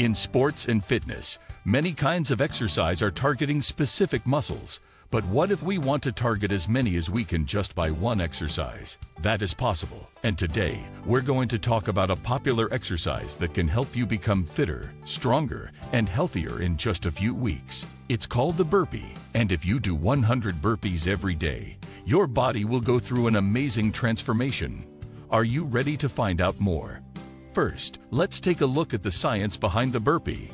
In sports and fitness, many kinds of exercise are targeting specific muscles. But what if we want to target as many as we can just by one exercise? That is possible. And today, we're going to talk about a popular exercise that can help you become fitter, stronger, and healthier in just a few weeks. It's called the burpee. And if you do 100 burpees every day, your body will go through an amazing transformation. Are you ready to find out more? First, let's take a look at the science behind the burpee.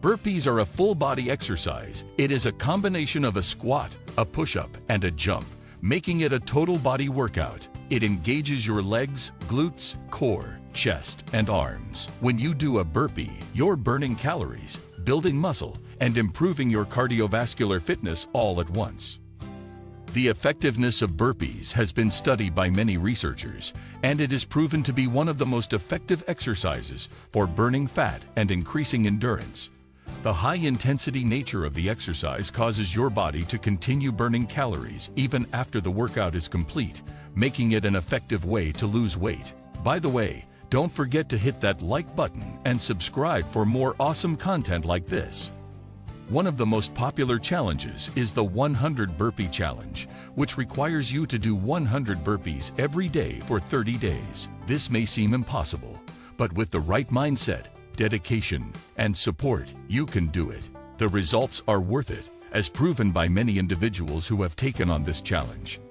Burpees are a full body exercise. It is a combination of a squat, a push up, and a jump, making it a total body workout. It engages your legs, glutes, core, chest, and arms. When you do a burpee, you're burning calories, building muscle, and improving your cardiovascular fitness all at once. The effectiveness of burpees has been studied by many researchers, and it is proven to be one of the most effective exercises for burning fat and increasing endurance. The high-intensity nature of the exercise causes your body to continue burning calories even after the workout is complete, making it an effective way to lose weight. By the way, don't forget to hit that like button and subscribe for more awesome content like this. One of the most popular challenges is the 100 Burpee Challenge, which requires you to do 100 burpees every day for 30 days. This may seem impossible, but with the right mindset, dedication, and support, you can do it. The results are worth it, as proven by many individuals who have taken on this challenge.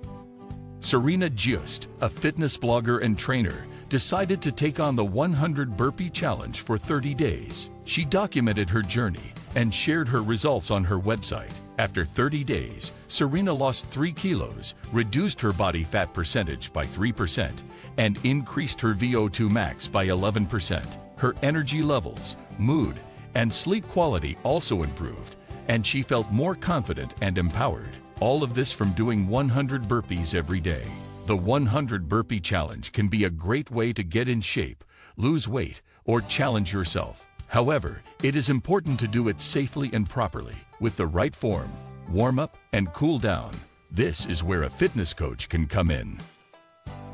Serena Giust, a fitness blogger and trainer, decided to take on the 100 Burpee Challenge for 30 days. She documented her journey and shared her results on her website. After 30 days, Serena lost 3 kilos, reduced her body fat percentage by 3%, and increased her VO2 max by 11%. Her energy levels, mood, and sleep quality also improved, and she felt more confident and empowered. All of this from doing 100 burpees every day. The 100 Burpee Challenge can be a great way to get in shape, lose weight, or challenge yourself. However, it is important to do it safely and properly, with the right form, warm up, and cool down. This is where a fitness coach can come in.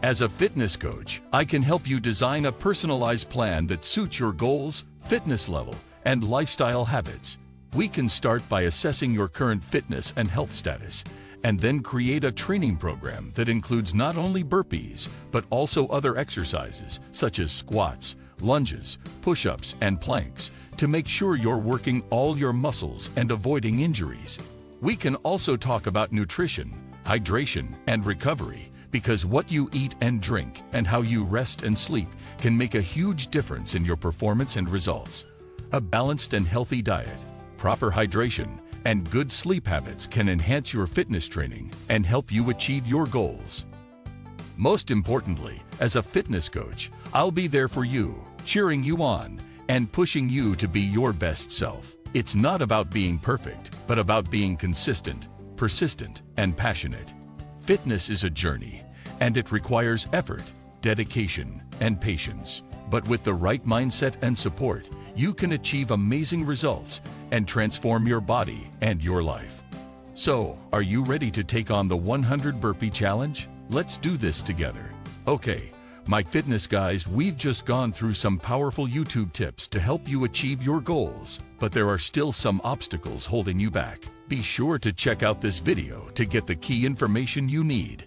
As a fitness coach, I can help you design a personalized plan that suits your goals, fitness level, and lifestyle habits. We can start by assessing your current fitness and health status, and then create a training program that includes not only burpees, but also other exercises such as squats, lunges, push-ups, and planks to make sure you're working all your muscles and avoiding injuries. We can also talk about nutrition, hydration, and recovery because what you eat and drink and how you rest and sleep can make a huge difference in your performance and results. A balanced and healthy diet, proper hydration, and good sleep habits can enhance your fitness training and help you achieve your goals. Most importantly, as a fitness coach, I'll be there for you cheering you on, and pushing you to be your best self. It's not about being perfect, but about being consistent, persistent, and passionate. Fitness is a journey, and it requires effort, dedication, and patience. But with the right mindset and support, you can achieve amazing results and transform your body and your life. So, are you ready to take on the 100 Burpee Challenge? Let's do this together. Okay, my fitness guys, we've just gone through some powerful YouTube tips to help you achieve your goals, but there are still some obstacles holding you back. Be sure to check out this video to get the key information you need.